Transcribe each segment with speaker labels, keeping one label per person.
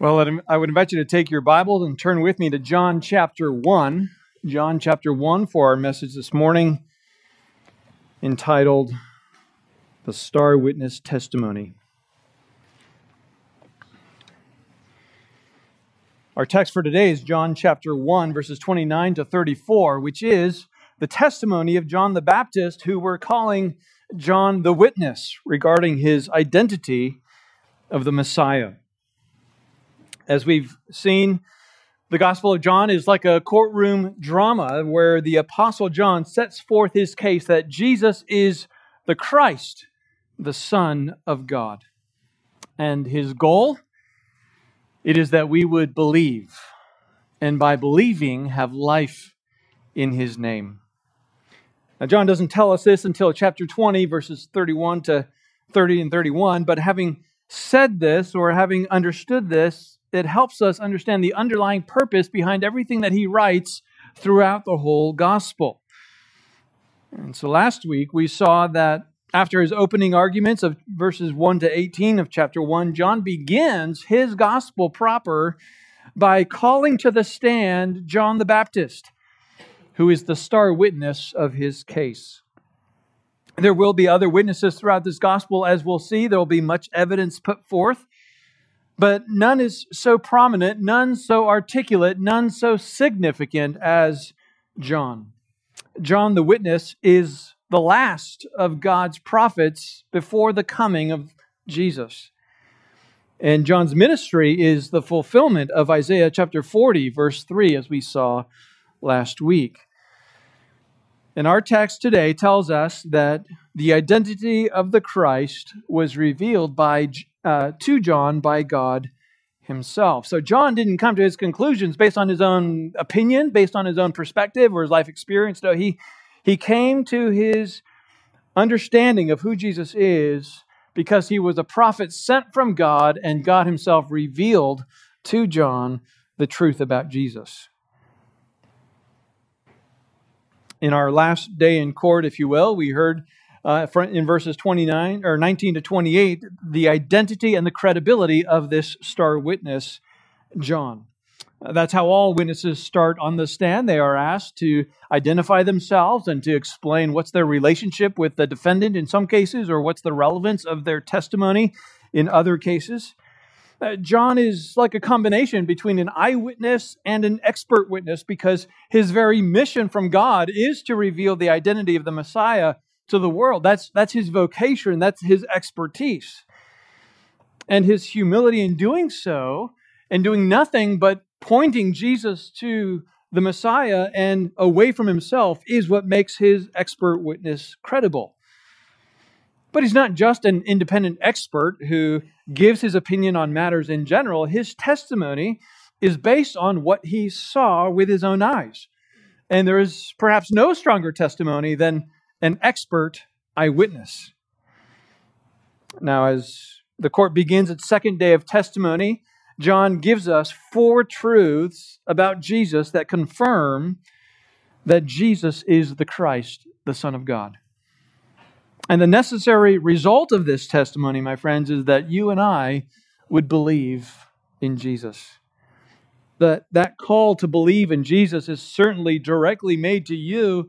Speaker 1: Well, I would invite you to take your Bible and turn with me to John chapter 1. John chapter 1 for our message this morning entitled The Star Witness Testimony. Our text for today is John chapter 1, verses 29 to 34, which is the testimony of John the Baptist, who we're calling John the Witness regarding his identity of the Messiah. As we've seen, the Gospel of John is like a courtroom drama where the Apostle John sets forth his case that Jesus is the Christ, the Son of God. And his goal? It is that we would believe, and by believing, have life in his name. Now, John doesn't tell us this until chapter 20, verses 31 to 30 and 31, but having said this or having understood this, it helps us understand the underlying purpose behind everything that he writes throughout the whole gospel. And so last week we saw that after his opening arguments of verses 1 to 18 of chapter 1, John begins his gospel proper by calling to the stand John the Baptist, who is the star witness of his case. There will be other witnesses throughout this gospel, as we'll see. There will be much evidence put forth but none is so prominent, none so articulate, none so significant as John. John the witness is the last of God's prophets before the coming of Jesus. And John's ministry is the fulfillment of Isaiah chapter 40, verse 3, as we saw last week. And our text today tells us that the identity of the Christ was revealed by uh, to John by God himself. So John didn't come to his conclusions based on his own opinion, based on his own perspective or his life experience. No, he, he came to his understanding of who Jesus is because he was a prophet sent from God and God himself revealed to John the truth about Jesus. In our last day in court, if you will, we heard uh, in verses 29 or 19 to 28 the identity and the credibility of this star witness, John. That's how all witnesses start on the stand. They are asked to identify themselves and to explain what's their relationship with the defendant in some cases or what's the relevance of their testimony in other cases. Uh, John is like a combination between an eyewitness and an expert witness because his very mission from God is to reveal the identity of the Messiah to the world. That's, that's his vocation, that's his expertise. And his humility in doing so, and doing nothing but pointing Jesus to the Messiah and away from himself, is what makes his expert witness credible. But he's not just an independent expert who gives his opinion on matters in general. His testimony is based on what he saw with his own eyes. And there is perhaps no stronger testimony than an expert eyewitness. Now, as the court begins its second day of testimony, John gives us four truths about Jesus that confirm that Jesus is the Christ, the Son of God. And the necessary result of this testimony, my friends, is that you and I would believe in Jesus. That, that call to believe in Jesus is certainly directly made to you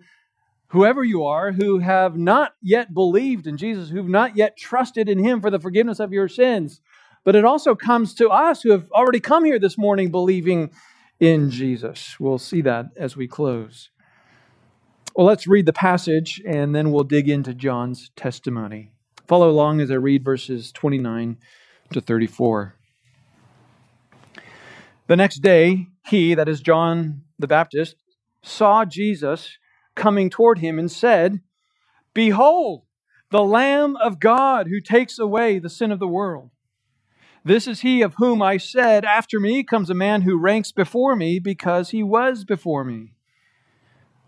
Speaker 1: whoever you are who have not yet believed in Jesus, who've not yet trusted in Him for the forgiveness of your sins. But it also comes to us who have already come here this morning believing in Jesus. We'll see that as we close. Well, let's read the passage and then we'll dig into John's testimony. Follow along as I read verses 29 to 34. The next day, he, that is John the Baptist, saw Jesus coming toward him and said, Behold, the Lamb of God who takes away the sin of the world. This is he of whom I said, After me comes a man who ranks before me because he was before me.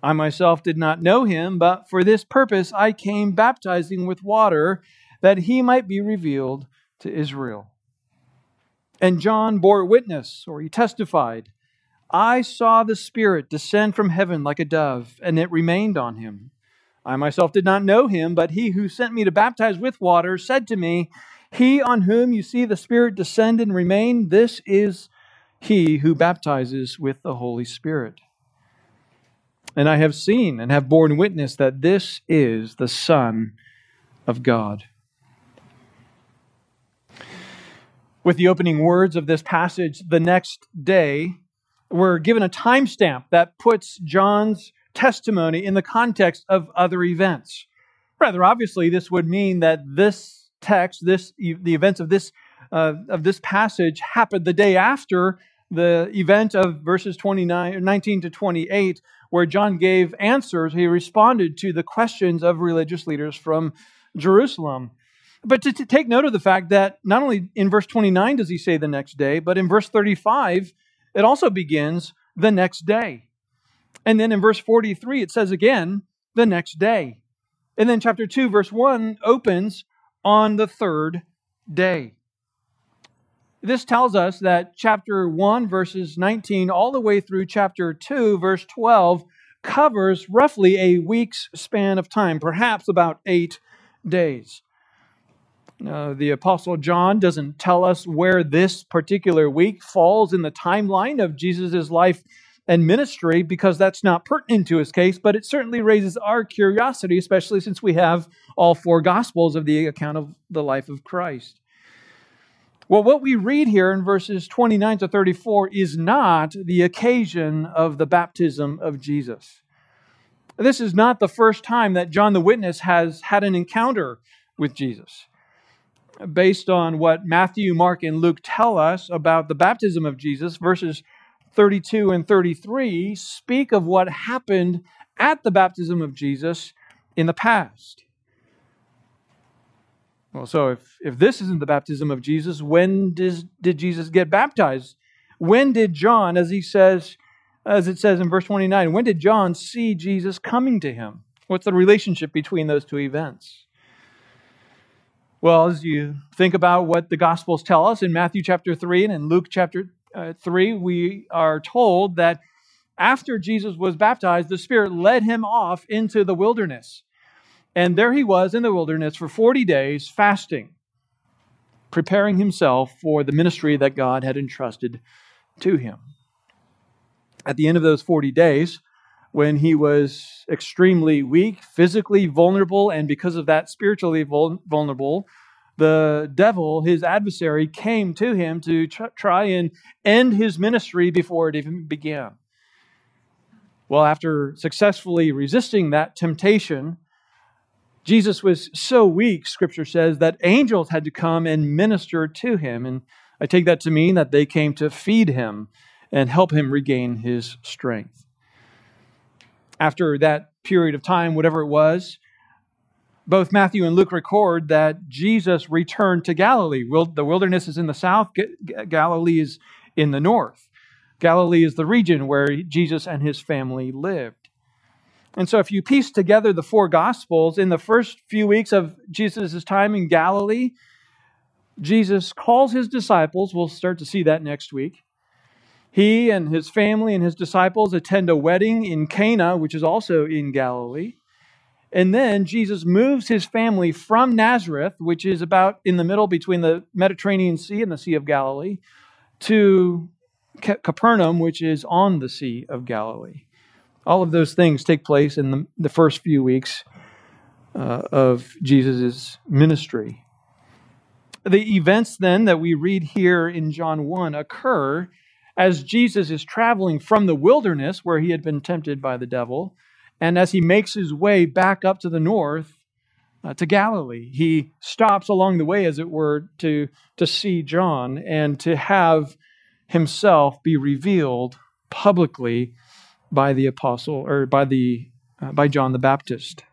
Speaker 1: I myself did not know him, but for this purpose I came baptizing with water, that he might be revealed to Israel. And John bore witness, or he testified I saw the Spirit descend from heaven like a dove, and it remained on him. I myself did not know him, but he who sent me to baptize with water said to me, He on whom you see the Spirit descend and remain, this is he who baptizes with the Holy Spirit. And I have seen and have borne witness that this is the Son of God. With the opening words of this passage, the next day, we're given a timestamp that puts John's testimony in the context of other events. Rather obviously, this would mean that this text, this the events of this uh, of this passage happened the day after the event of verses 29, 19 to 28, where John gave answers. He responded to the questions of religious leaders from Jerusalem. But to, to, take note of the fact that not only in verse 29 does he say the next day, but in verse 35, it also begins the next day. And then in verse 43, it says again, the next day. And then chapter 2, verse 1 opens on the third day. This tells us that chapter 1, verses 19, all the way through chapter 2, verse 12, covers roughly a week's span of time, perhaps about eight days. Uh, the Apostle John doesn't tell us where this particular week falls in the timeline of Jesus' life and ministry because that's not pertinent to his case, but it certainly raises our curiosity, especially since we have all four Gospels of the account of the life of Christ. Well, what we read here in verses 29 to 34 is not the occasion of the baptism of Jesus. This is not the first time that John the Witness has had an encounter with Jesus. Based on what Matthew, Mark, and Luke tell us about the baptism of Jesus, verses 32 and 33 speak of what happened at the baptism of Jesus in the past. Well, so if, if this isn't the baptism of Jesus, when does, did Jesus get baptized? When did John, as he says, as it says in verse 29, when did John see Jesus coming to him? What's the relationship between those two events? Well, as you think about what the Gospels tell us in Matthew chapter 3 and in Luke chapter uh, 3, we are told that after Jesus was baptized, the Spirit led him off into the wilderness. And there he was in the wilderness for 40 days, fasting, preparing himself for the ministry that God had entrusted to him. At the end of those 40 days, when he was extremely weak, physically vulnerable, and because of that, spiritually vulnerable, the devil, his adversary, came to him to try and end his ministry before it even began. Well, after successfully resisting that temptation, Jesus was so weak, scripture says, that angels had to come and minister to him. And I take that to mean that they came to feed him and help him regain his strength. After that period of time, whatever it was, both Matthew and Luke record that Jesus returned to Galilee. The wilderness is in the south, Galilee is in the north. Galilee is the region where Jesus and his family lived. And so, if you piece together the four Gospels, in the first few weeks of Jesus' time in Galilee, Jesus calls his disciples. We'll start to see that next week. He and his family and his disciples attend a wedding in Cana, which is also in Galilee. And then Jesus moves his family from Nazareth, which is about in the middle between the Mediterranean Sea and the Sea of Galilee, to Capernaum, which is on the Sea of Galilee. All of those things take place in the, the first few weeks uh, of Jesus' ministry. The events then that we read here in John 1 occur as Jesus is traveling from the wilderness where he had been tempted by the devil, and as he makes his way back up to the north uh, to Galilee. He stops along the way, as it were, to, to see John and to have himself be revealed publicly by the apostle or by the uh, by John the Baptist.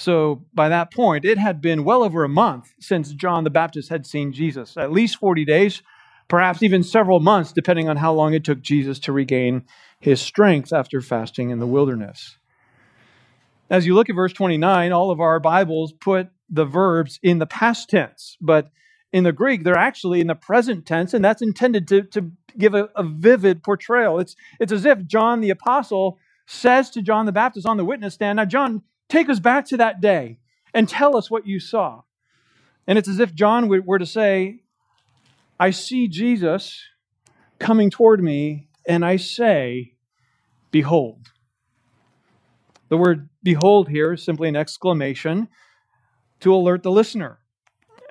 Speaker 1: So by that point, it had been well over a month since John the Baptist had seen Jesus, at least 40 days, perhaps even several months, depending on how long it took Jesus to regain his strength after fasting in the wilderness. As you look at verse 29, all of our Bibles put the verbs in the past tense, but in the Greek, they're actually in the present tense, and that's intended to, to give a, a vivid portrayal. It's, it's as if John the Apostle says to John the Baptist on the witness stand, Now, John, take us back to that day and tell us what you saw. And it's as if John were to say, I see Jesus coming toward me, and I say, Behold. The word behold here is simply an exclamation to alert the listener.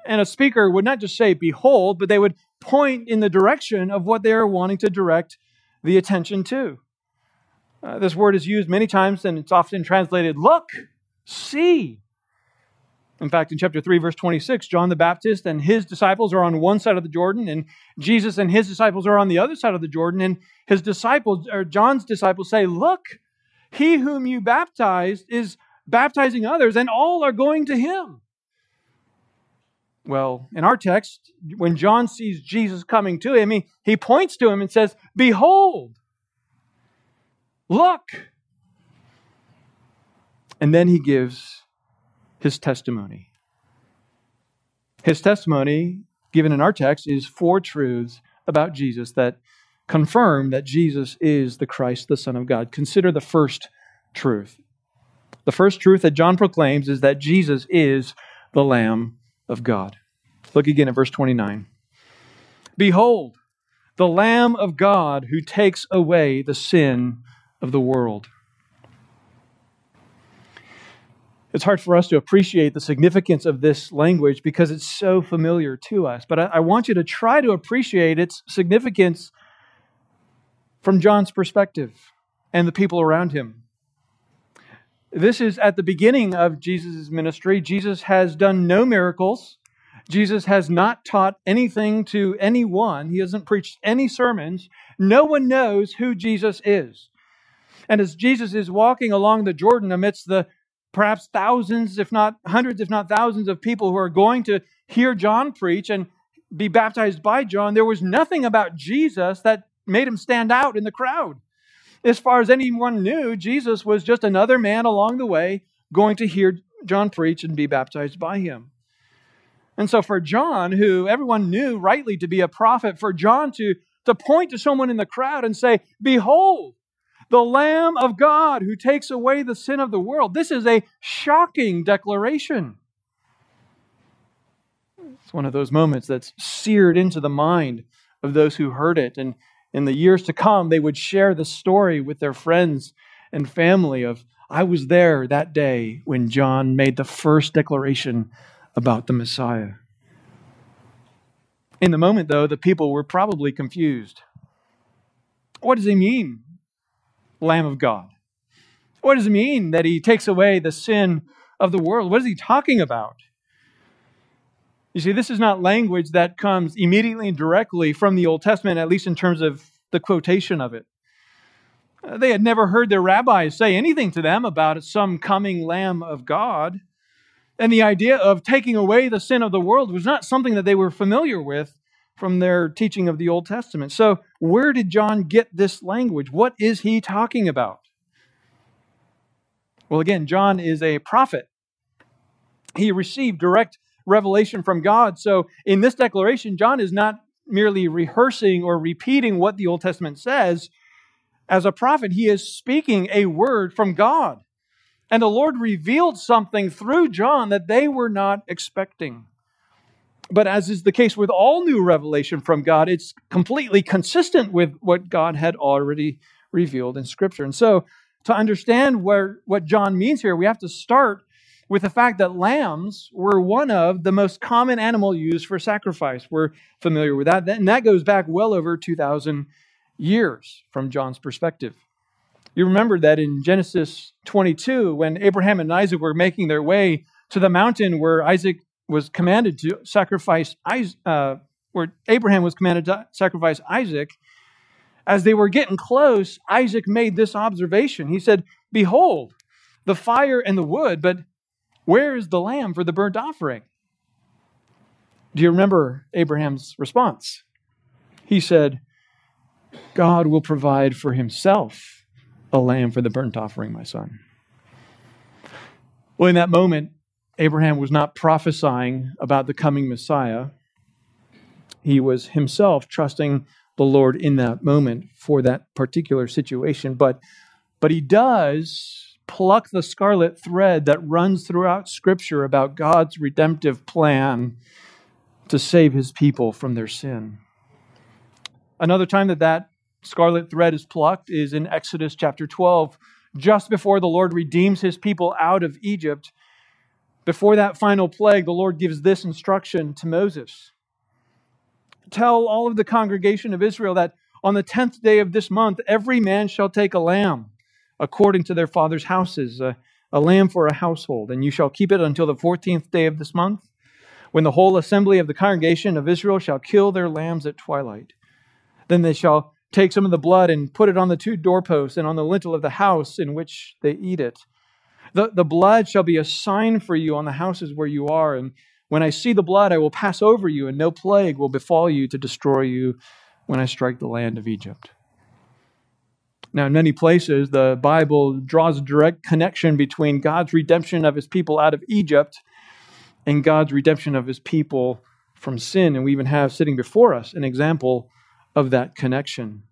Speaker 1: And a speaker would not just say, Behold, but they would point in the direction of what they are wanting to direct the attention to. Uh, this word is used many times and it's often translated, Look, see. In fact, in chapter 3, verse 26, John the Baptist and his disciples are on one side of the Jordan, and Jesus and his disciples are on the other side of the Jordan. And his disciples, or John's disciples, say, Look, he whom you baptized is baptizing others, and all are going to him. Well, in our text, when John sees Jesus coming to him, he, he points to him and says, Behold, look. And then he gives his testimony. His testimony, given in our text, is four truths about Jesus that confirm that Jesus is the Christ, the Son of God. Consider the first truth. The first truth that John proclaims is that Jesus is the Lamb of God. Look again at verse 29. Behold, the Lamb of God who takes away the sin of the world. It's hard for us to appreciate the significance of this language because it's so familiar to us. But I, I want you to try to appreciate its significance from John's perspective and the people around him. This is at the beginning of Jesus' ministry. Jesus has done no miracles. Jesus has not taught anything to anyone. He hasn't preached any sermons. No one knows who Jesus is. And as Jesus is walking along the Jordan amidst the perhaps thousands, if not hundreds, if not thousands of people who are going to hear John preach and be baptized by John, there was nothing about Jesus that made him stand out in the crowd. As far as anyone knew, Jesus was just another man along the way going to hear John preach and be baptized by him. And so, for John, who everyone knew rightly to be a prophet, for John to, to point to someone in the crowd and say, Behold, the Lamb of God who takes away the sin of the world, this is a shocking declaration. It's one of those moments that's seared into the mind of those who heard it. And in the years to come, they would share the story with their friends and family of, I was there that day when John made the first declaration about the Messiah. In the moment, though, the people were probably confused. What does he mean, Lamb of God? What does it mean that he takes away the sin of the world? What is he talking about? You see, this is not language that comes immediately and directly from the Old Testament, at least in terms of the quotation of it. Uh, they had never heard their rabbis say anything to them about some coming Lamb of God. And the idea of taking away the sin of the world was not something that they were familiar with from their teaching of the Old Testament. So, where did John get this language? What is he talking about? Well, again, John is a prophet. He received direct revelation from God. So in this declaration, John is not merely rehearsing or repeating what the Old Testament says. As a prophet, he is speaking a word from God. And the Lord revealed something through John that they were not expecting. But as is the case with all new revelation from God, it's completely consistent with what God had already revealed in Scripture. And so, to understand where, what John means here, we have to start with the fact that lambs were one of the most common animal used for sacrifice. We're familiar with that. And that goes back well over 2,000 years from John's perspective. You remember that in Genesis 22, when Abraham and Isaac were making their way to the mountain where Isaac was commanded to sacrifice, uh, where Abraham was commanded to sacrifice Isaac, as they were getting close, Isaac made this observation. He said, Behold, the fire and the wood, but where is the lamb for the burnt offering? Do you remember Abraham's response? He said, God will provide for himself a lamb for the burnt offering, my son. Well, in that moment, Abraham was not prophesying about the coming Messiah. He was himself trusting the Lord in that moment for that particular situation. But, but he does pluck the scarlet thread that runs throughout Scripture about God's redemptive plan to save his people from their sin. Another time that that scarlet thread is plucked is in Exodus chapter 12, just before the Lord redeems his people out of Egypt. Before that final plague, the Lord gives this instruction to Moses Tell all of the congregation of Israel that on the tenth day of this month, every man shall take a lamb according to their father's houses, a, a lamb for a household, and you shall keep it until the fourteenth day of this month, when the whole assembly of the congregation of Israel shall kill their lambs at twilight. Then they shall take some of the blood and put it on the two doorposts and on the lintel of the house in which they eat it. The, the blood shall be a sign for you on the houses where you are, and when I see the blood, I will pass over you, and no plague will befall you to destroy you when I strike the land of Egypt. Now, in many places, the Bible draws a direct connection between God's redemption of his people out of Egypt and God's redemption of his people from sin. And we even have sitting before us an example of that connection.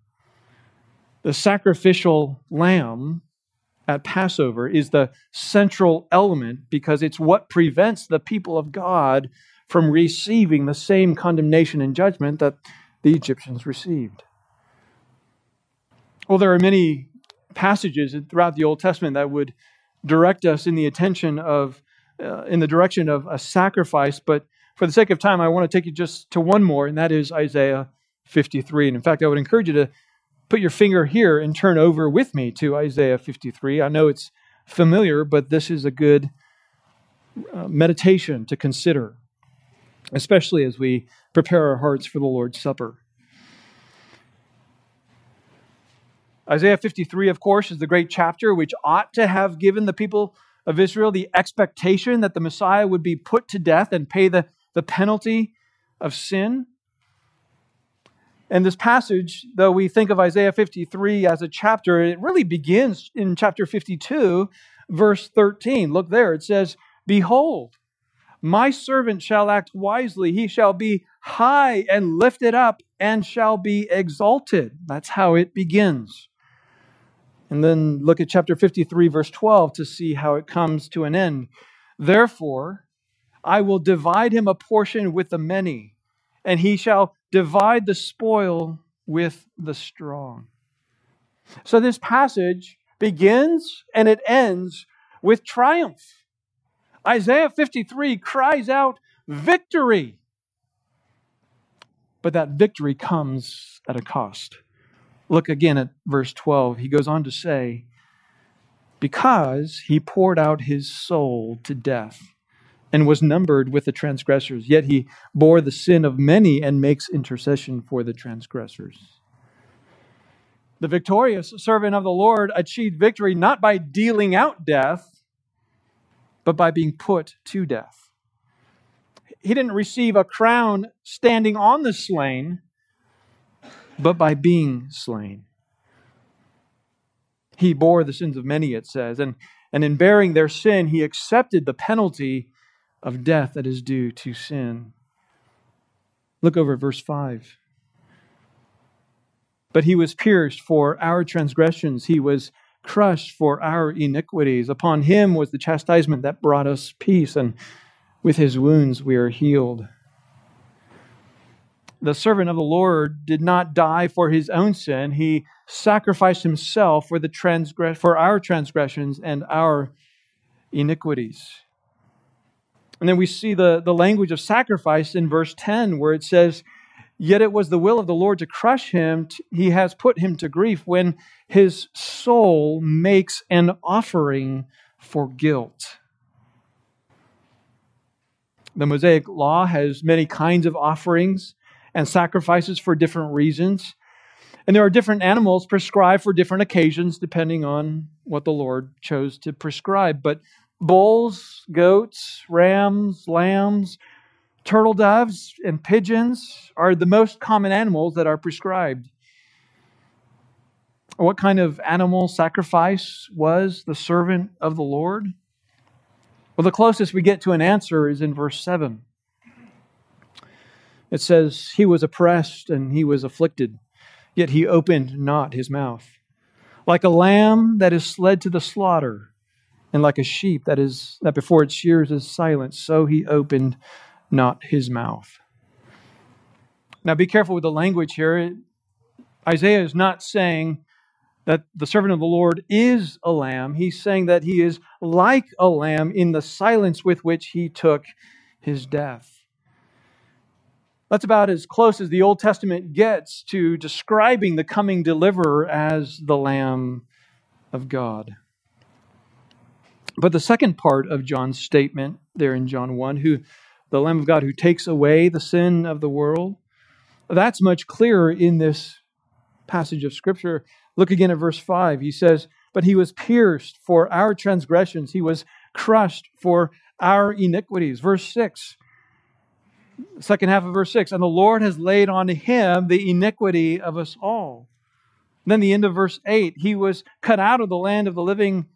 Speaker 1: The sacrificial lamb at Passover is the central element because it's what prevents the people of God from receiving the same condemnation and judgment that the Egyptians received. Well, there are many passages throughout the Old Testament that would direct us in the attention of, uh, in the direction of a sacrifice, but for the sake of time, I want to take you just to one more, and that is Isaiah 53. And in fact, I would encourage you to put your finger here and turn over with me to Isaiah 53. I know it's familiar, but this is a good uh, meditation to consider, especially as we prepare our hearts for the Lord's Supper. Isaiah 53, of course, is the great chapter which ought to have given the people of Israel the expectation that the Messiah would be put to death and pay the, the penalty of sin. And this passage, though we think of Isaiah 53 as a chapter, it really begins in chapter 52, verse 13. Look there, it says, Behold, my servant shall act wisely. He shall be high and lifted up and shall be exalted. That's how it begins. And then look at chapter 53, verse 12, to see how it comes to an end. Therefore, I will divide him a portion with the many, and he shall divide the spoil with the strong. So this passage begins and it ends with triumph. Isaiah 53 cries out victory. But that victory comes at a cost. Look again at verse 12. He goes on to say, Because he poured out his soul to death and was numbered with the transgressors, yet he bore the sin of many and makes intercession for the transgressors. The victorious servant of the Lord achieved victory not by dealing out death, but by being put to death. He didn't receive a crown standing on the slain, but by being slain. He bore the sins of many, it says, and, and in bearing their sin, he accepted the penalty of death that is due to sin. Look over verse 5. But he was pierced for our transgressions, he was crushed for our iniquities. Upon him was the chastisement that brought us peace, and with his wounds we are healed the servant of the Lord did not die for his own sin. He sacrificed himself for, the transgress- for our transgressions and our iniquities. And then we see the, the language of sacrifice in verse 10, where it says, Yet it was the will of the Lord to crush him. He has put him to grief when his soul makes an offering for guilt. The Mosaic Law has many kinds of offerings and sacrifices for different reasons. And there are different animals prescribed for different occasions depending on what the Lord chose to prescribe. But bulls, goats, rams, lambs, turtle doves, and pigeons are the most common animals that are prescribed. What kind of animal sacrifice was the servant of the Lord? Well, the closest we get to an answer is in verse 7. It says, He was oppressed and he was afflicted, yet he opened not his mouth. Like a lamb that is led to the slaughter, And like a sheep that is that before its shears is silent, so he opened not his mouth. Now be careful with the language here. Isaiah is not saying that the servant of the Lord is a lamb. He's saying that he is like a lamb in the silence with which he took his death. That's about as close as the Old Testament gets to describing the coming deliverer as the Lamb of God. But the second part of John's statement there in John 1, who the Lamb of God who takes away the sin of the world, that's much clearer in this passage of Scripture. Look again at verse 5. He says, But he was pierced for our transgressions, he was crushed for our iniquities. Verse 6, second half of verse 6, and the Lord has laid on him the iniquity of us all. Then the end of verse 8, he was cut out of the land of the living,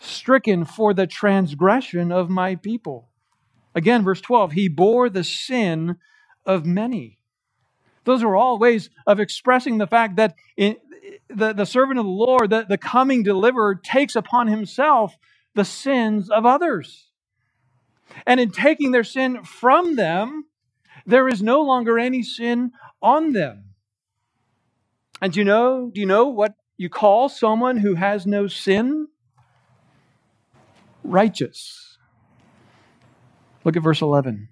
Speaker 1: stricken for the transgression of my people. Again, verse 12, he bore the sin of many. Those are all ways of expressing the fact that in, the, the servant of the Lord, the, the coming deliverer, takes upon himself the sins of others. And in taking their sin from them, there is no longer any sin on them. And do you know, do you know what you call someone who has no sin? Righteous. Look at verse 11.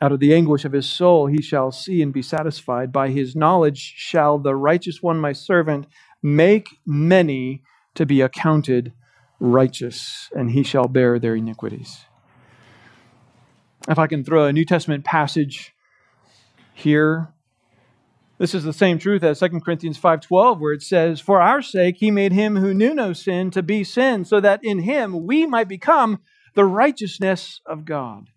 Speaker 1: Out of the anguish of his soul he shall see and be satisfied. By his knowledge shall the righteous one, my servant, make many to be accounted righteous, and he shall bear their iniquities. If I can throw a New Testament passage here, this is the same truth as 2 Corinthians 5:12 where it says, "For our sake he made him who knew no sin to be sin, so that in him we might become the righteousness of God."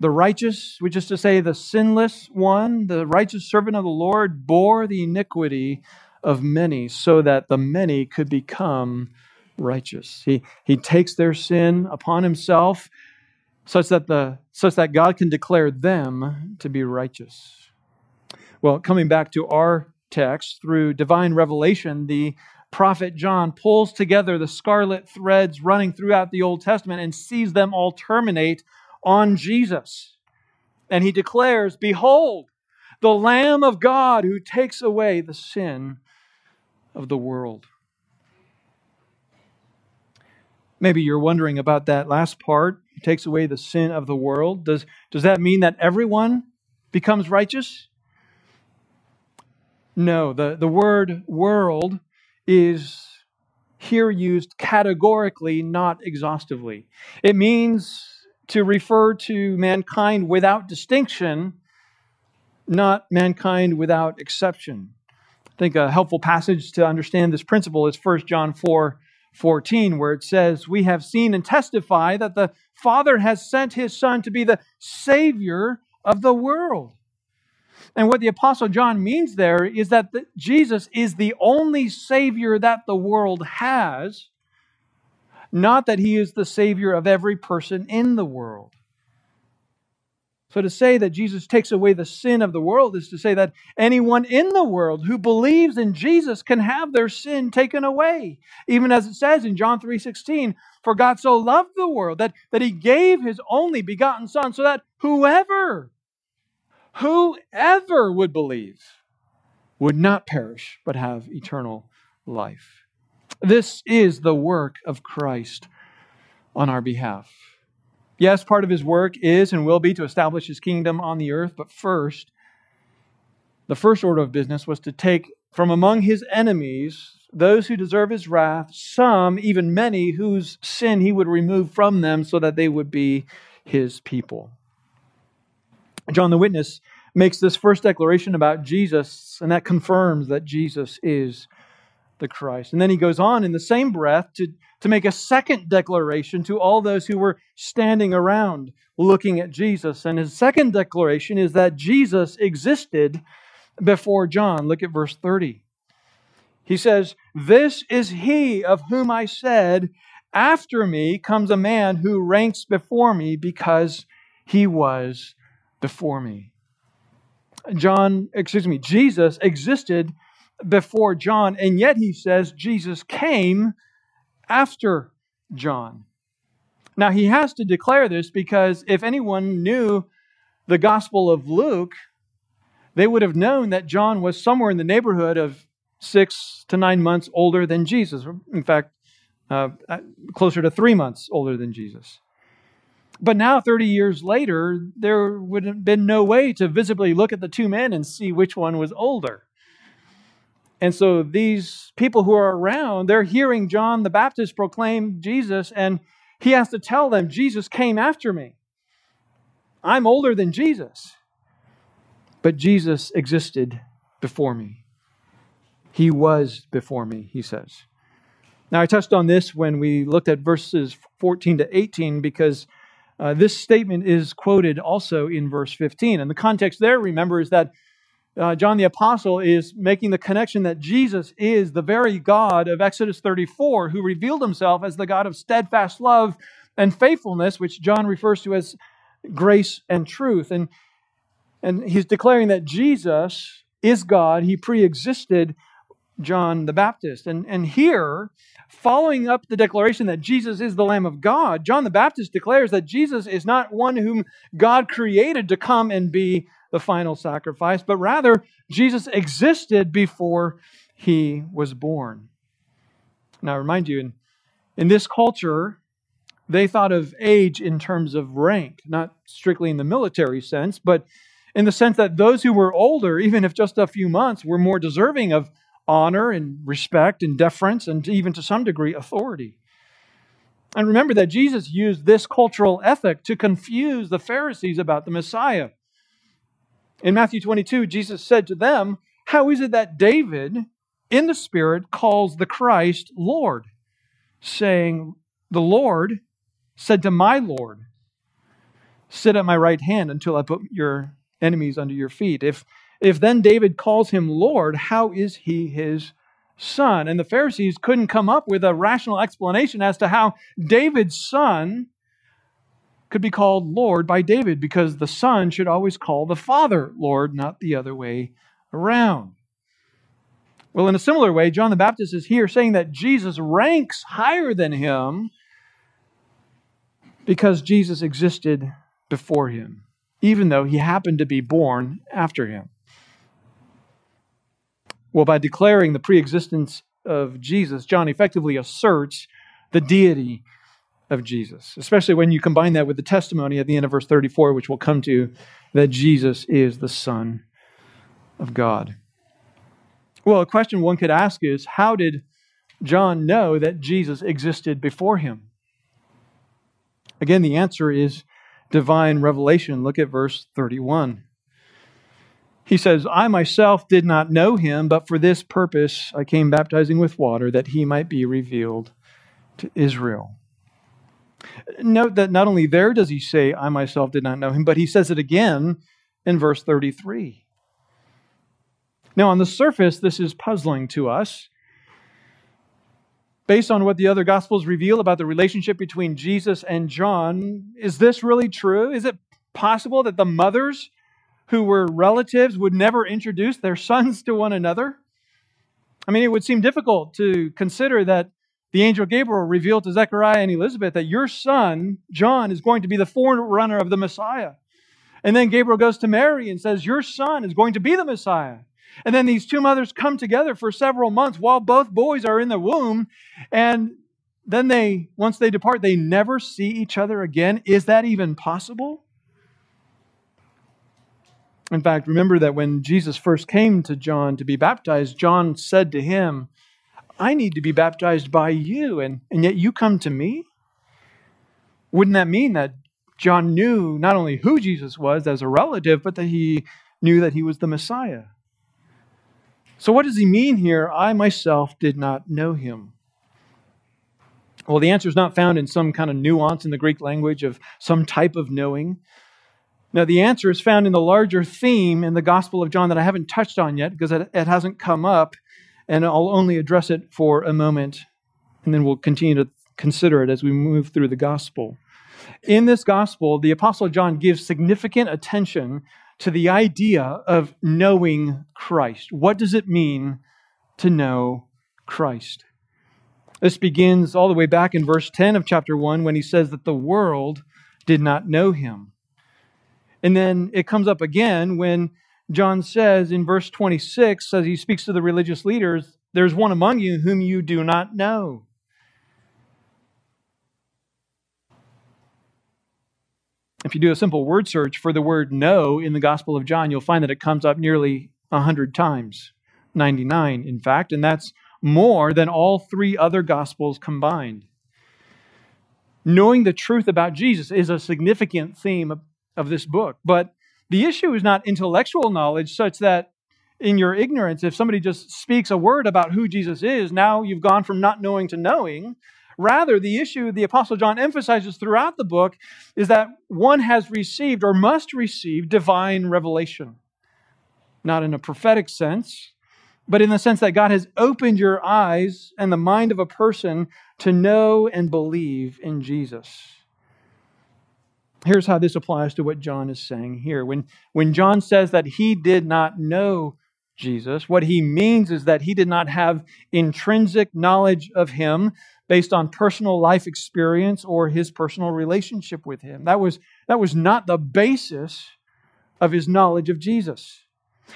Speaker 1: The righteous, which is to say the sinless one, the righteous servant of the Lord, bore the iniquity of many so that the many could become righteous. He, he takes their sin upon himself such that, the, such that God can declare them to be righteous. Well, coming back to our text, through divine revelation, the prophet John pulls together the scarlet threads running throughout the Old Testament and sees them all terminate on Jesus. And he declares, Behold, the Lamb of God who takes away the sin of the world. Maybe you're wondering about that last part. He takes away the sin of the world. Does, does that mean that everyone becomes righteous? No, the, the word world is here used categorically, not exhaustively. It means to refer to mankind without distinction, not mankind without exception. I think a helpful passage to understand this principle is 1 John 4 14, where it says, We have seen and testify that the Father has sent his Son to be the Savior of the world. And what the Apostle John means there is that the, Jesus is the only Savior that the world has, not that he is the Savior of every person in the world. So to say that Jesus takes away the sin of the world is to say that anyone in the world who believes in Jesus can have their sin taken away. Even as it says in John 3:16, for God so loved the world that, that he gave his only begotten son so that whoever whoever would believe would not perish but have eternal life. This is the work of Christ on our behalf. Yes, part of his work is and will be to establish his kingdom on the earth, but first, the first order of business was to take from among his enemies those who deserve his wrath, some, even many, whose sin he would remove from them so that they would be his people. John the Witness makes this first declaration about Jesus, and that confirms that Jesus is the Christ. And then he goes on in the same breath to, to make a second declaration to all those who were standing around looking at Jesus. And his second declaration is that Jesus existed before John. Look at verse 30. He says, This is he of whom I said, After me comes a man who ranks before me because he was before me. John, excuse me, Jesus existed before John, and yet he says Jesus came after John. Now, he has to declare this because if anyone knew the Gospel of Luke, they would have known that John was somewhere in the neighborhood of six to nine months older than Jesus. In fact, uh, closer to three months older than Jesus. But now, 30 years later, there would have been no way to visibly look at the two men and see which one was older. And so these people who are around, they're hearing John the Baptist proclaim Jesus, and he has to tell them, Jesus came after me. I'm older than Jesus. But Jesus existed before me. He was before me, he says. Now, I touched on this when we looked at verses 14 to 18 because uh, this statement is quoted also in verse 15. And the context there, remember, is that uh, John the Apostle is making the connection that Jesus is the very God of Exodus 34, who revealed himself as the God of steadfast love and faithfulness, which John refers to as grace and truth. And, and he's declaring that Jesus is God. He pre existed John the Baptist. And, and here, following up the declaration that Jesus is the Lamb of God, John the Baptist declares that Jesus is not one whom God created to come and be the final sacrifice, but rather Jesus existed before he was born. Now, I remind you, in, in this culture, they thought of age in terms of rank, not strictly in the military sense, but in the sense that those who were older, even if just a few months, were more deserving of honor and respect and deference and even to some degree authority. And remember that Jesus used this cultural ethic to confuse the Pharisees about the Messiah. In Matthew 22, Jesus said to them, How is it that David, in the Spirit, calls the Christ Lord, saying, The Lord said to my Lord, Sit at my right hand until I put your enemies under your feet. If if then David calls him Lord, how is he his son? And the Pharisees couldn't come up with a rational explanation as to how David's son could be called Lord by David because the son should always call the father Lord, not the other way around. Well, in a similar way, John the Baptist is here saying that Jesus ranks higher than him because Jesus existed before him, even though he happened to be born after him. Well, by declaring the preexistence of Jesus, John effectively asserts the deity of Jesus, especially when you combine that with the testimony at the end of verse 34, which we'll come to, that Jesus is the Son of God. Well, a question one could ask is how did John know that Jesus existed before him? Again, the answer is divine revelation. Look at verse 31. He says, I myself did not know him, but for this purpose I came baptizing with water, that he might be revealed to Israel. Note that not only there does he say, I myself did not know him, but he says it again in verse 33. Now, on the surface, this is puzzling to us. Based on what the other Gospels reveal about the relationship between Jesus and John, is this really true? Is it possible that the mothers who were relatives would never introduce their sons to one another? I mean, it would seem difficult to consider that the angel Gabriel revealed to Zechariah and Elizabeth that your son, John, is going to be the forerunner of the Messiah. And then Gabriel goes to Mary and says, Your son is going to be the Messiah. And then these two mothers come together for several months while both boys are in the womb. And then they, once they depart, they never see each other again. Is that even possible? In fact, remember that when Jesus first came to John to be baptized, John said to him, I need to be baptized by you, and, and yet you come to me? Wouldn't that mean that John knew not only who Jesus was as a relative, but that he knew that he was the Messiah? So, what does he mean here? I myself did not know him. Well, the answer is not found in some kind of nuance in the Greek language of some type of knowing. Now, the answer is found in the larger theme in the Gospel of John that I haven't touched on yet because it, it hasn't come up, and I'll only address it for a moment, and then we'll continue to consider it as we move through the Gospel. In this Gospel, the Apostle John gives significant attention to the idea of knowing Christ. What does it mean to know Christ. This begins all the way back in verse 10 of chapter 1 when he says that the world did not know him. And then it comes up again when John says in verse 26, as he speaks to the religious leaders, There's one among you whom you do not know. If you do a simple word search for the word know in the Gospel of John, you'll find that it comes up nearly 100 times, 99 in fact, and that's more than all three other Gospels combined. Knowing the truth about Jesus is a significant theme of, this book, but the issue is not intellectual knowledge such that in your ignorance, if somebody just speaks a word about who Jesus is, now you've gone from not knowing to knowing. Rather, the issue the Apostle John emphasizes throughout the book is that one has received or must receive divine revelation. Not in a prophetic sense, but in the sense that God has opened your eyes and the mind of a person to know and believe in Jesus. Here's how this applies to what John is saying here. When, when John says that he did not know Jesus, what he means is that he did not have intrinsic knowledge of him based on personal life experience or his personal relationship with him. That was, that was not the basis of his knowledge of Jesus.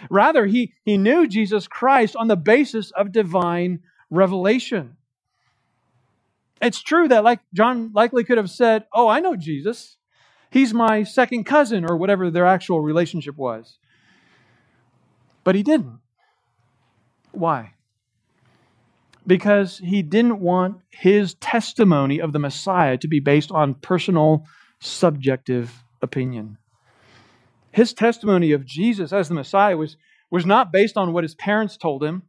Speaker 1: Rather, he, he knew Jesus Christ on the basis of divine revelation. It's true that, like John likely could have said, Oh, I know Jesus. He's my second cousin, or whatever their actual relationship was. But he didn't. Why? because he didn't want his testimony of the Messiah to be based on personal, subjective opinion. His testimony of Jesus as the Messiah was, was not based on what his parents told him.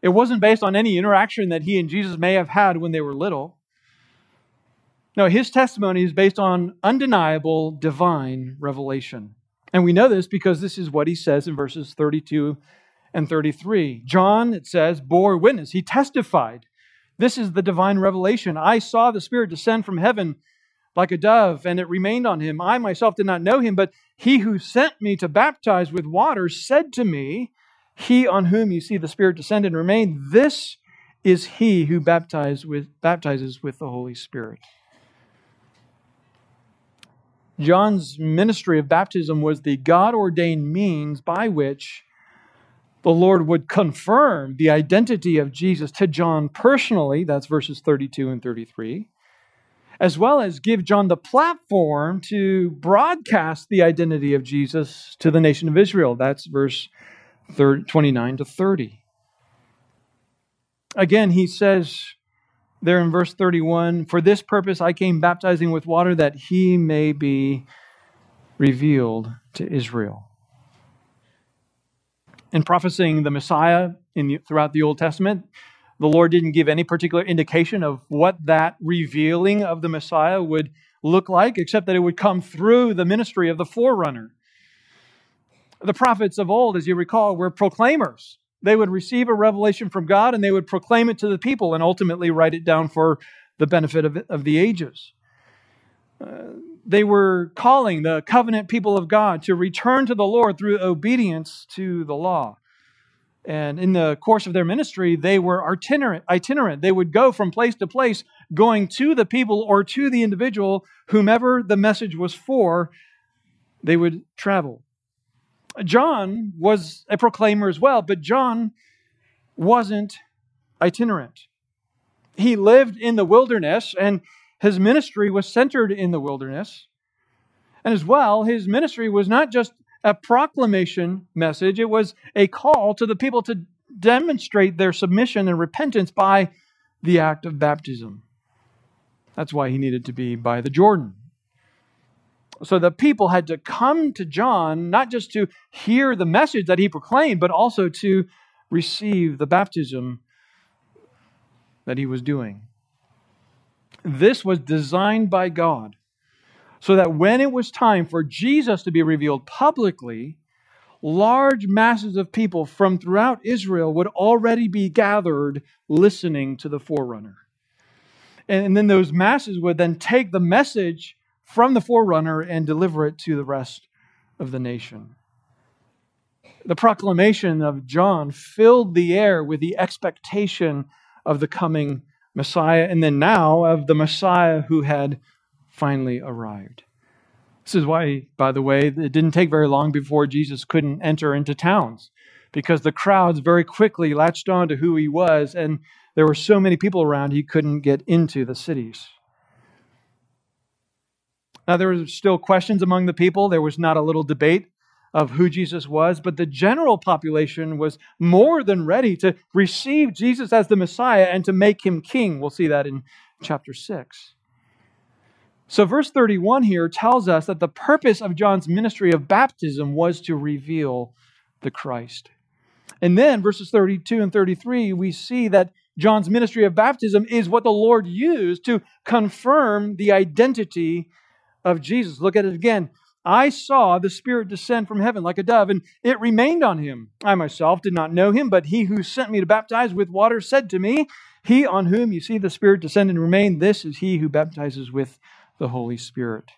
Speaker 1: It wasn't based on any interaction that he and Jesus may have had when they were little. No, his testimony is based on undeniable divine revelation. And we know this because this is what he says in verses 32 and 33. John, it says, bore witness. He testified. This is the divine revelation. I saw the Spirit descend from heaven like a dove, and it remained on him. I myself did not know him, but he who sent me to baptize with water said to me, He on whom you see the Spirit descend and remain, this is he who with, baptizes with the Holy Spirit. John's ministry of baptism was the God ordained means by which the Lord would confirm the identity of Jesus to John personally, that's verses 32 and 33, as well as give John the platform to broadcast the identity of Jesus to the nation of Israel. That's verse 29 to 30. Again, he says there in verse 31 For this purpose I came baptizing with water that he may be revealed to Israel in prophesying the Messiah the, throughout the Old Testament, the Lord didn't give any particular indication of what that revealing of the Messiah would look like, except that it would come through the ministry of the forerunner. The prophets of old, as you recall, were proclaimers. They would receive a revelation from God and they would proclaim it to the people and ultimately write it down for the benefit of, of the ages. Uh, they were calling the covenant people of God to return to the Lord through obedience to the law. And in the course of their ministry, they were itinerant. itinerant. They would go from place to place, going to the people or to the individual, whomever the message was for, they would travel. John was a proclaimer as well, but John wasn't itinerant. He lived in the wilderness and his ministry was centered in the wilderness. And as well, his ministry was not just a proclamation message, it was a call to the people to demonstrate their submission and repentance by the act of baptism. That's why he needed to be by the Jordan. So the people had to come to John not just to hear the message that he proclaimed, but also to receive the baptism that he was doing. This was designed by God so that when it was time for Jesus to be revealed publicly, large masses of people from throughout Israel would already be gathered listening to the forerunner. And then those masses would then take the message from the forerunner and deliver it to the rest of the nation. The proclamation of John filled the air with the expectation of the coming Messiah, and then now of the Messiah who had finally arrived. This is why, by the way, it didn't take very long before Jesus couldn't enter into towns because the crowds very quickly latched on to who he was, and there were so many people around he couldn't get into the cities. Now, there were still questions among the people. There was not a little debate of who Jesus was, but the general population was more than ready to receive Jesus as the Messiah and to make him king. We'll see that in chapter 6. So, verse 31 here tells us that the purpose of John's ministry of baptism was to reveal the Christ. And then, verses 32 and 33, we see that John's ministry of baptism is what the Lord used to confirm the identity of Jesus. Look at it again. I saw the Spirit descend from heaven like a dove, and it remained on him. I myself did not know him, but he who sent me to baptize with water said to me, He on whom you see the Spirit descend and remain, this is he who baptizes with the Holy Spirit.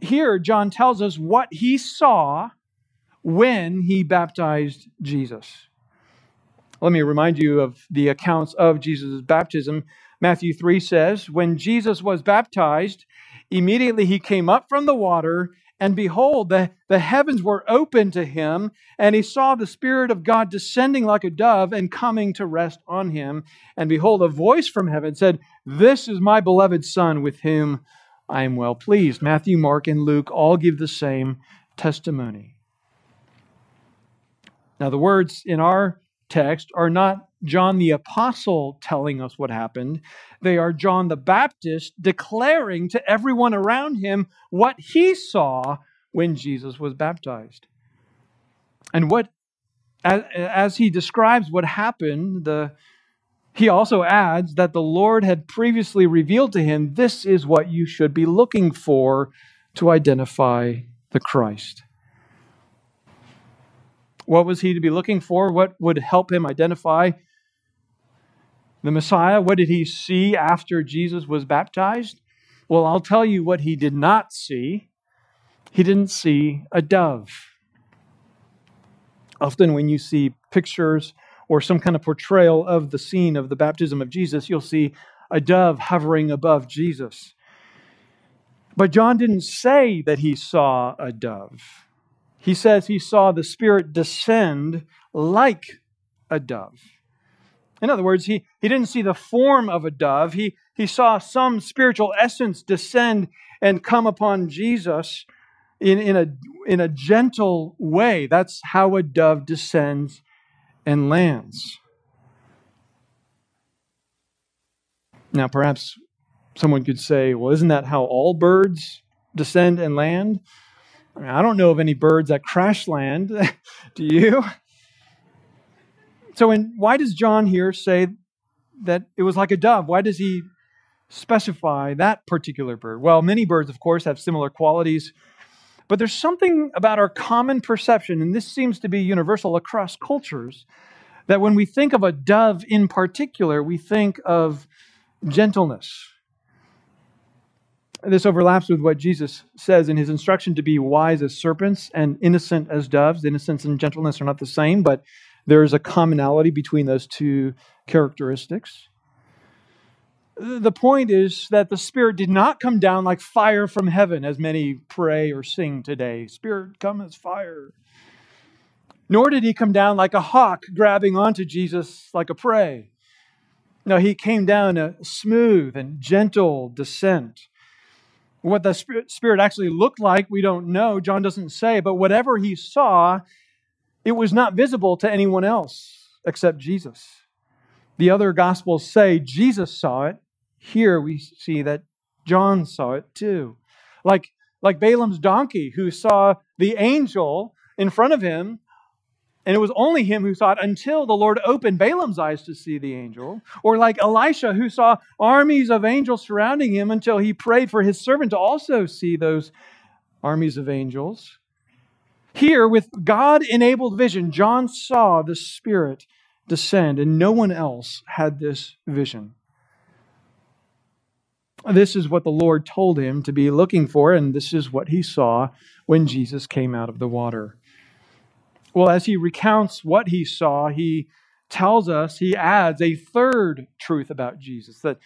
Speaker 1: Here, John tells us what he saw when he baptized Jesus. Let me remind you of the accounts of Jesus' baptism. Matthew 3 says, When Jesus was baptized, Immediately he came up from the water, and behold, the, the heavens were opened to him, and he saw the Spirit of God descending like a dove and coming to rest on him. And behold, a voice from heaven said, This is my beloved Son, with whom I am well pleased. Matthew, Mark, and Luke all give the same testimony. Now, the words in our text are not John the Apostle telling us what happened. They are John the Baptist declaring to everyone around him what he saw when Jesus was baptized. And what, as, as he describes what happened, the, he also adds that the Lord had previously revealed to him this is what you should be looking for to identify the Christ. What was he to be looking for? What would help him identify the Messiah, what did he see after Jesus was baptized? Well, I'll tell you what he did not see. He didn't see a dove. Often, when you see pictures or some kind of portrayal of the scene of the baptism of Jesus, you'll see a dove hovering above Jesus. But John didn't say that he saw a dove. He says he saw the Spirit descend like a dove. In other words, he, he didn't see the form of a dove. He, he saw some spiritual essence descend and come upon Jesus in, in, a, in a gentle way. That's how a dove descends and lands. Now, perhaps someone could say, well, isn't that how all birds descend and land? I, mean, I don't know of any birds that crash land. Do you? So, in, why does John here say that it was like a dove? Why does he specify that particular bird? Well, many birds, of course, have similar qualities, but there's something about our common perception, and this seems to be universal across cultures, that when we think of a dove in particular, we think of gentleness. This overlaps with what Jesus says in his instruction to be wise as serpents and innocent as doves. Innocence and gentleness are not the same, but there is a commonality between those two characteristics. The point is that the Spirit did not come down like fire from heaven, as many pray or sing today. Spirit, come as fire. Nor did he come down like a hawk grabbing onto Jesus like a prey. No, he came down a smooth and gentle descent. What the Spirit actually looked like, we don't know. John doesn't say, but whatever he saw, it was not visible to anyone else except Jesus. The other Gospels say Jesus saw it. Here we see that John saw it too. Like, like Balaam's donkey, who saw the angel in front of him, and it was only him who saw it until the Lord opened Balaam's eyes to see the angel. Or like Elisha, who saw armies of angels surrounding him until he prayed for his servant to also see those armies of angels. Here, with God enabled vision, John saw the Spirit descend, and no one else had this vision. This is what the Lord told him to be looking for, and this is what he saw when Jesus came out of the water. Well, as he recounts what he saw, he tells us, he adds a third truth about Jesus that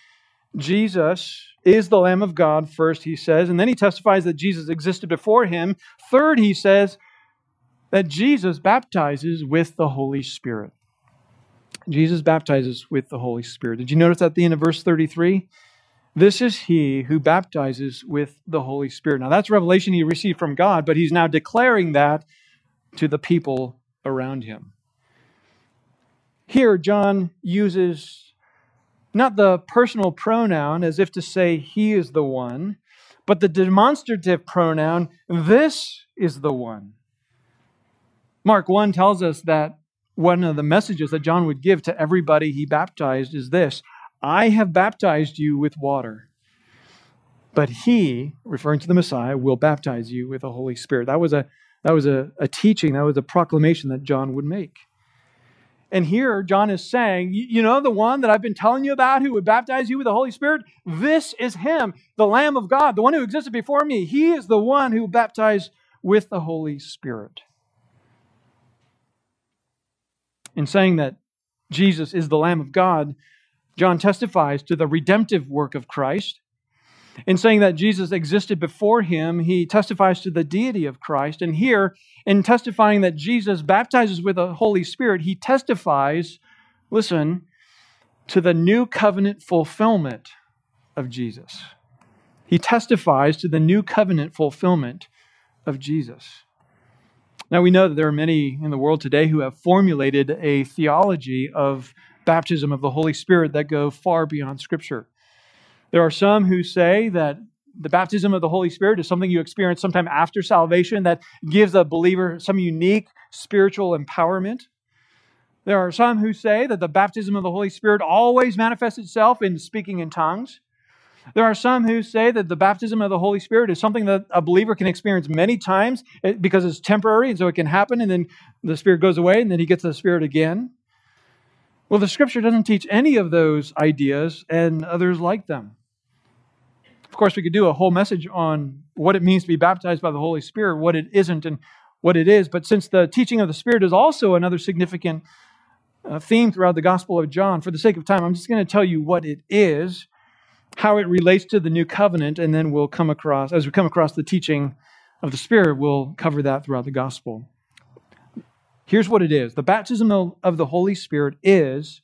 Speaker 1: Jesus is the Lamb of God, first, he says, and then he testifies that Jesus existed before him. Third, he says that Jesus baptizes with the Holy Spirit. Jesus baptizes with the Holy Spirit. Did you notice at the end of verse 33? This is he who baptizes with the Holy Spirit. Now, that's revelation he received from God, but he's now declaring that to the people around him. Here, John uses not the personal pronoun as if to say he is the one, but the demonstrative pronoun, this is the one. Mark 1 tells us that one of the messages that John would give to everybody he baptized is this I have baptized you with water, but he, referring to the Messiah, will baptize you with the Holy Spirit. That was a, that was a, a teaching, that was a proclamation that John would make. And here, John is saying, You know, the one that I've been telling you about who would baptize you with the Holy Spirit? This is him, the Lamb of God, the one who existed before me. He is the one who baptized with the Holy Spirit. In saying that Jesus is the Lamb of God, John testifies to the redemptive work of Christ in saying that Jesus existed before him, he testifies to the deity of Christ. And here, in testifying that Jesus baptizes with the Holy Spirit, he testifies, listen, to the new covenant fulfillment of Jesus. He testifies to the new covenant fulfillment of Jesus. Now, we know that there are many in the world today who have formulated a theology of baptism of the Holy Spirit that go far beyond Scripture. There are some who say that the baptism of the Holy Spirit is something you experience sometime after salvation that gives a believer some unique spiritual empowerment. There are some who say that the baptism of the Holy Spirit always manifests itself in speaking in tongues. There are some who say that the baptism of the Holy Spirit is something that a believer can experience many times eh, because it's temporary and so it can happen and then the Spirit goes away and then he gets the Spirit again. Well, the Scripture doesn't teach any of those ideas and others like them. Of course, we could do a whole message on what it means to be baptized by the Holy Spirit, what it isn't, and what it is. But since the teaching of the Spirit is also another significant uh, theme throughout the Gospel of John, for the sake of time, I'm just going to tell you what it is, how it relates to the new covenant, and then we'll come across, as we come across the teaching of the Spirit, we'll cover that throughout the Gospel. Here's what it is the baptism of the Holy Spirit is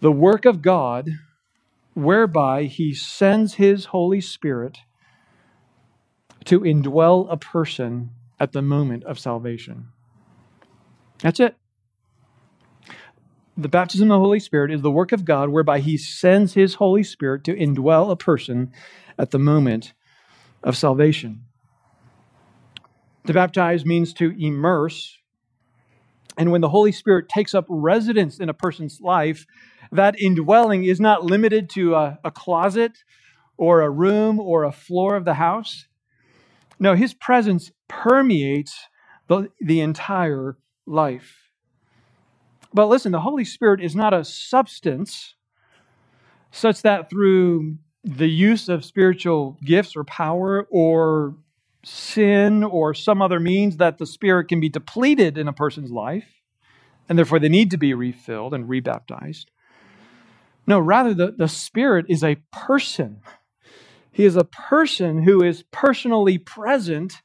Speaker 1: the work of God whereby he sends his Holy Spirit to indwell a person at the moment of salvation. That's it. The baptism of the Holy Spirit is the work of God whereby he sends his Holy Spirit to indwell a person at the moment of salvation. To baptize means to immerse. And when the Holy Spirit takes up residence in a person's life, that indwelling is not limited to a, a closet or a room or a floor of the house. No, his presence permeates the, the entire life. But listen, the Holy Spirit is not a substance such that through the use of spiritual gifts or power or sin or some other means that the Spirit can be depleted in a person's life, and therefore they need to be refilled and rebaptized. No, rather, the, the Spirit is a person. He is a person who is personally present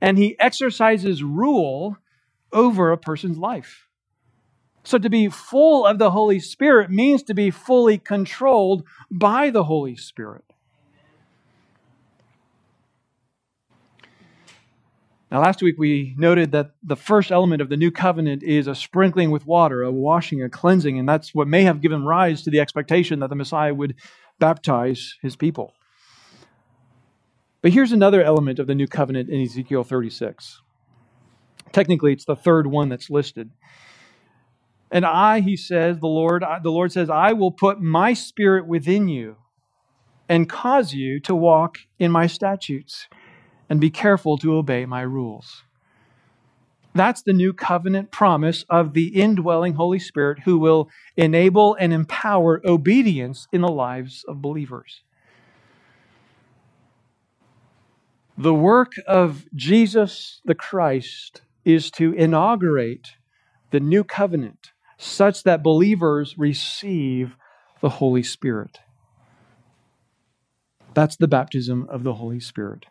Speaker 1: and he exercises rule over a person's life. So, to be full of the Holy Spirit means to be fully controlled by the Holy Spirit. Now, last week we noted that the first element of the new covenant is a sprinkling with water, a washing, a cleansing, and that's what may have given rise to the expectation that the Messiah would baptize his people. But here's another element of the new covenant in Ezekiel 36. Technically, it's the third one that's listed. And I, he says, the Lord, the Lord says, I will put my spirit within you and cause you to walk in my statutes and be careful to obey my rules. That's the new covenant promise of the indwelling Holy Spirit who will enable and empower obedience in the lives of believers. The work of Jesus the Christ is to inaugurate the new covenant such that believers receive the Holy Spirit. That's the baptism of the Holy Spirit.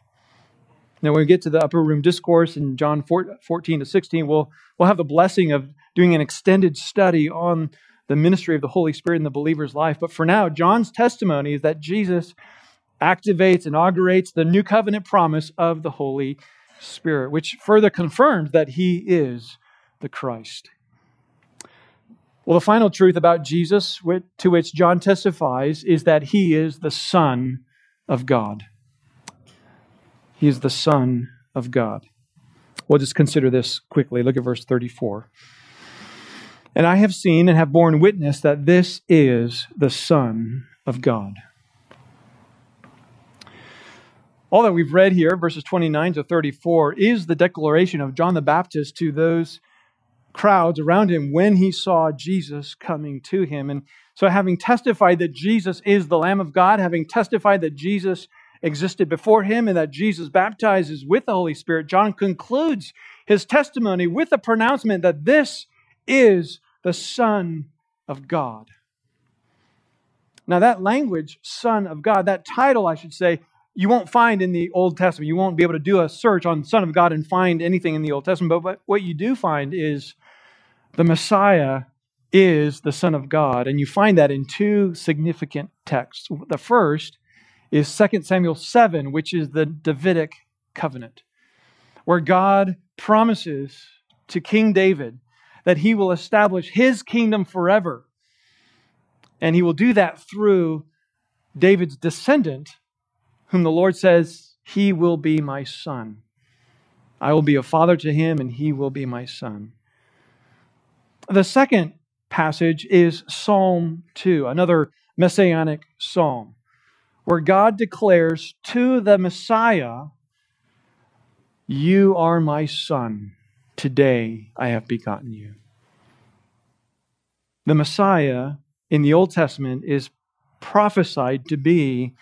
Speaker 1: Now, when we get to the upper room discourse in John 14 to 16, we'll, we'll have the blessing of doing an extended study on the ministry of the Holy Spirit in the believer's life. But for now, John's testimony is that Jesus activates, inaugurates the new covenant promise of the Holy Spirit, which further confirms that he is the Christ. Well, the final truth about Jesus to which John testifies is that he is the Son of God. He is the Son of God. We'll just consider this quickly. Look at verse 34. And I have seen and have borne witness that this is the Son of God. All that we've read here, verses 29 to 34, is the declaration of John the Baptist to those crowds around him when he saw Jesus coming to him. And so, having testified that Jesus is the Lamb of God, having testified that Jesus existed before him and that Jesus baptizes with the Holy Spirit, John concludes his testimony with the pronouncement that this is the Son of God. Now, that language, Son of God, that title, I should say, you won't find in the Old Testament. You won't be able to do a search on Son of God and find anything in the Old Testament. But what you do find is the Messiah is the Son of God. And you find that in two significant texts. The first is 2 Samuel 7, which is the Davidic covenant, where God promises to King David that he will establish his kingdom forever. And he will do that through David's descendant, whom the Lord says, He will be my son. I will be a father to him, and he will be my son. The second passage is Psalm 2, another messianic psalm where God declares to the Messiah, You are my son. Today I have begotten you. The Messiah in the Old Testament is prophesied to be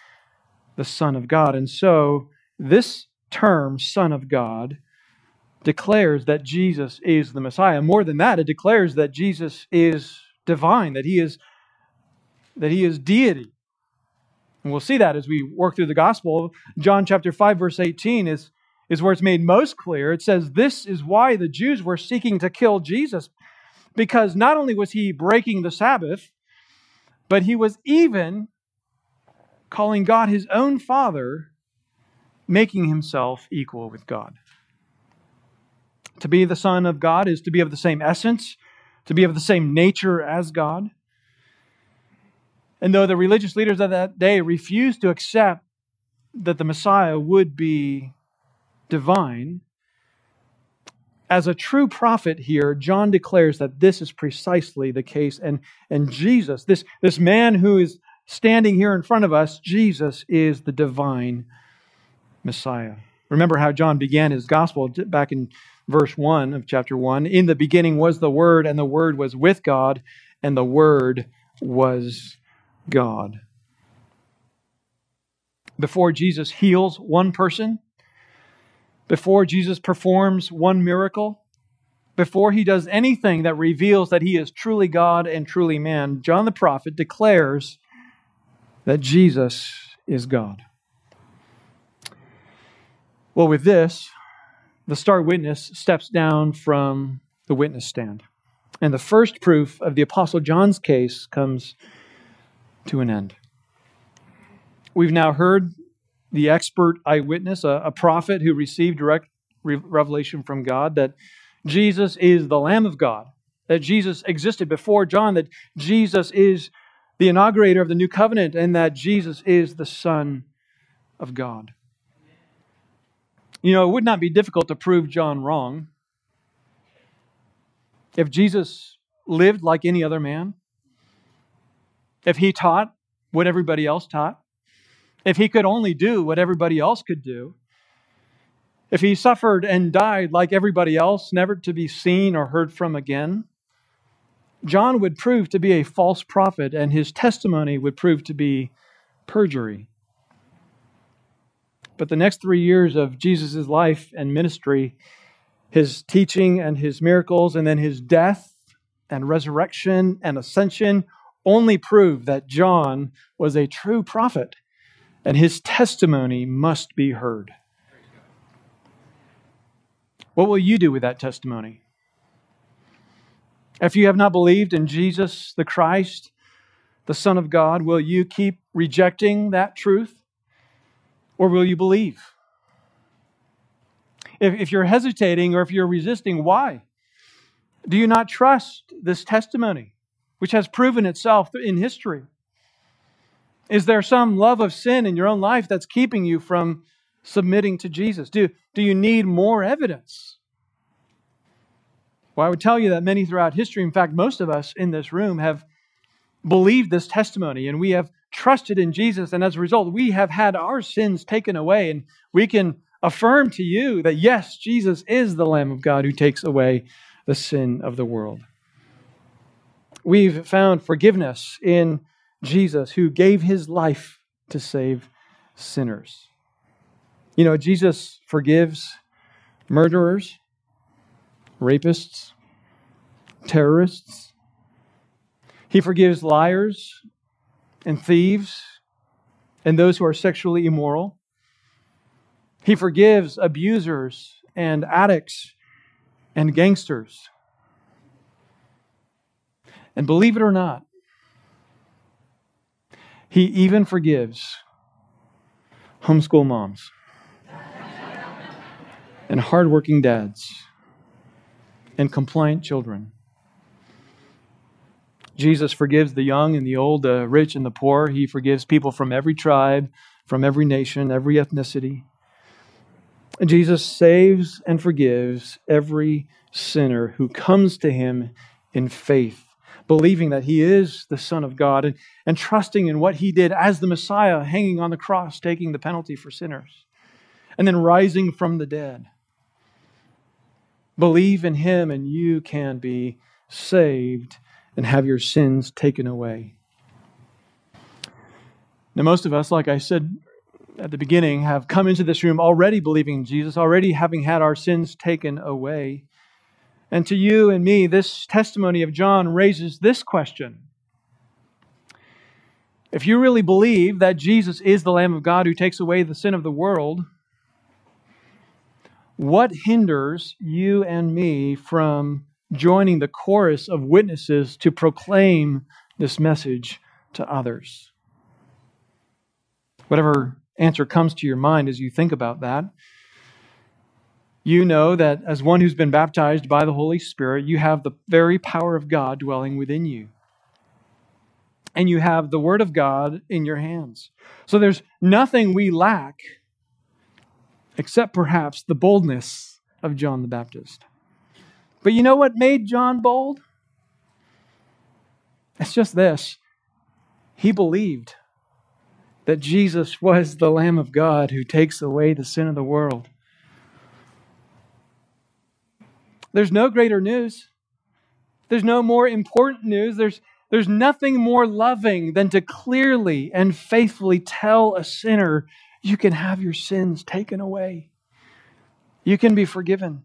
Speaker 1: the Son of God. And so this term, Son of God, declares that Jesus is the Messiah. More than that, it declares that Jesus is divine, that he is that he is deity. And we'll see that as we work through the gospel. John chapter 5, verse 18 is, is where it's made most clear. It says, This is why the Jews were seeking to kill Jesus, because not only was he breaking the Sabbath, but he was even calling God his own Father, making himself equal with God. To be the Son of God is to be of the same essence, to be of the same nature as God. And though the religious leaders of that day refused to accept that the Messiah would be divine, as a true prophet here, John declares that this is precisely the case. And, and Jesus, this, this man who is standing here in front of us, Jesus is the divine Messiah. Remember how John began his gospel back in verse 1 of chapter 1. In the beginning was the Word, and the Word was with God, and the Word was God. Before Jesus heals one person, before Jesus performs one miracle, before he does anything that reveals that he is truly God and truly man, John the prophet declares that Jesus is God. Well, with this, the star witness steps down from the witness stand. And the first proof of the Apostle John's case comes to an end. We've now heard the expert eyewitness, a, a prophet who received direct re- revelation from God, that Jesus is the Lamb of God, that Jesus existed before John, that Jesus is the inaugurator of the new covenant, and that Jesus is the Son of God. You know, it would not be difficult to prove John wrong. If Jesus lived like any other man, if he taught what everybody else taught, if he could only do what everybody else could do, if he suffered and died like everybody else, never to be seen or heard from again, John would prove to be a false prophet and his testimony would prove to be perjury. But the next three years of Jesus' life and ministry, his teaching and his miracles, and then his death and resurrection and ascension only prove that John was a true prophet and his testimony must be heard. What will you do with that testimony? If you have not believed in Jesus the Christ, the Son of God, will you keep rejecting that truth or will you believe? If, if you're hesitating or if you're resisting, why? Do you not trust this testimony, which has proven itself in history? Is there some love of sin in your own life that's keeping you from submitting to Jesus? Do, do you need more evidence? Well, I would tell you that many throughout history, in fact, most of us in this room have believed this testimony and we have trusted in Jesus. And as a result, we have had our sins taken away. And we can affirm to you that yes, Jesus is the Lamb of God who takes away the sin of the world. We've found forgiveness in Jesus who gave his life to save sinners. You know, Jesus forgives murderers, rapists, terrorists. He forgives liars and thieves and those who are sexually immoral. He forgives abusers and addicts and gangsters. And believe it or not, he even forgives homeschool moms and hardworking dads and compliant children. Jesus forgives the young and the old, the rich and the poor. He forgives people from every tribe, from every nation, every ethnicity. Jesus saves and forgives every sinner who comes to him in faith believing that he is the Son of God and, and trusting in what he did as the Messiah, hanging on the cross, taking the penalty for sinners, and then rising from the dead. Believe in him, and you can be saved and have your sins taken away. Now, most of us, like I said at the beginning, have come into this room already believing in Jesus, already having had our sins taken away. And to you and me, this testimony of John raises this question. If you really believe that Jesus is the Lamb of God who takes away the sin of the world, what hinders you and me from joining the chorus of witnesses to proclaim this message to others? Whatever answer comes to your mind as you think about that, you know that as one who's been baptized by the Holy Spirit, you have the very power of God dwelling within you. And you have the Word of God in your hands. So there's nothing we lack except perhaps the boldness of John the Baptist. But you know what made John bold? It's just this he believed that Jesus was the Lamb of God who takes away the sin of the world. There's no greater news. There's no more important news. There's, there's nothing more loving than to clearly and faithfully tell a sinner, you can have your sins taken away. You can be forgiven.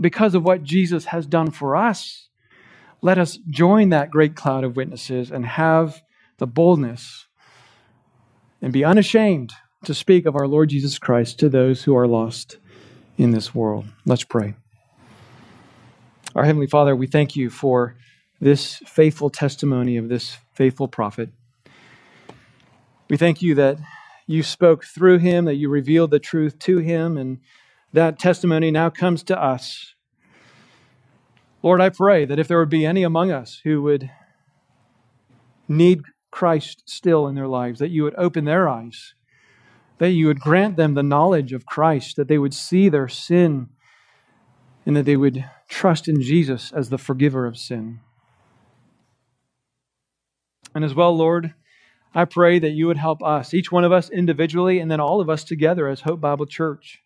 Speaker 1: Because of what Jesus has done for us, let us join that great cloud of witnesses and have the boldness and be unashamed to speak of our Lord Jesus Christ to those who are lost in this world. Let's pray. Our Heavenly Father, we thank you for this faithful testimony of this faithful prophet. We thank you that you spoke through him, that you revealed the truth to him, and that testimony now comes to us. Lord, I pray that if there would be any among us who would need Christ still in their lives, that you would open their eyes that you would grant them the knowledge of Christ, that they would see their sin, and that they would trust in Jesus as the forgiver of sin. And as well, Lord, I pray that you would help us, each one of us individually, and then all of us together as Hope Bible Church,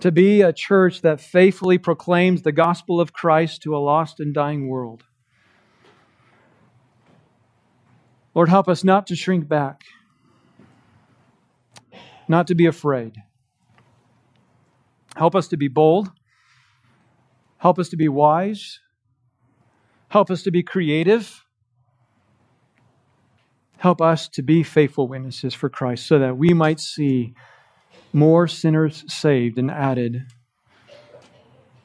Speaker 1: to be a church that faithfully proclaims the gospel of Christ to a lost and dying world. Lord, help us not to shrink back not to be afraid, Help us to be bold. Help us to be wise. Help us to be creative. Help us to be faithful witnesses for Christ so that we might see more sinners saved and added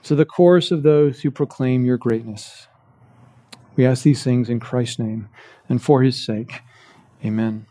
Speaker 1: to the chorus of those who proclaim your greatness. We ask these things in Christ's name and for his sake. Amen.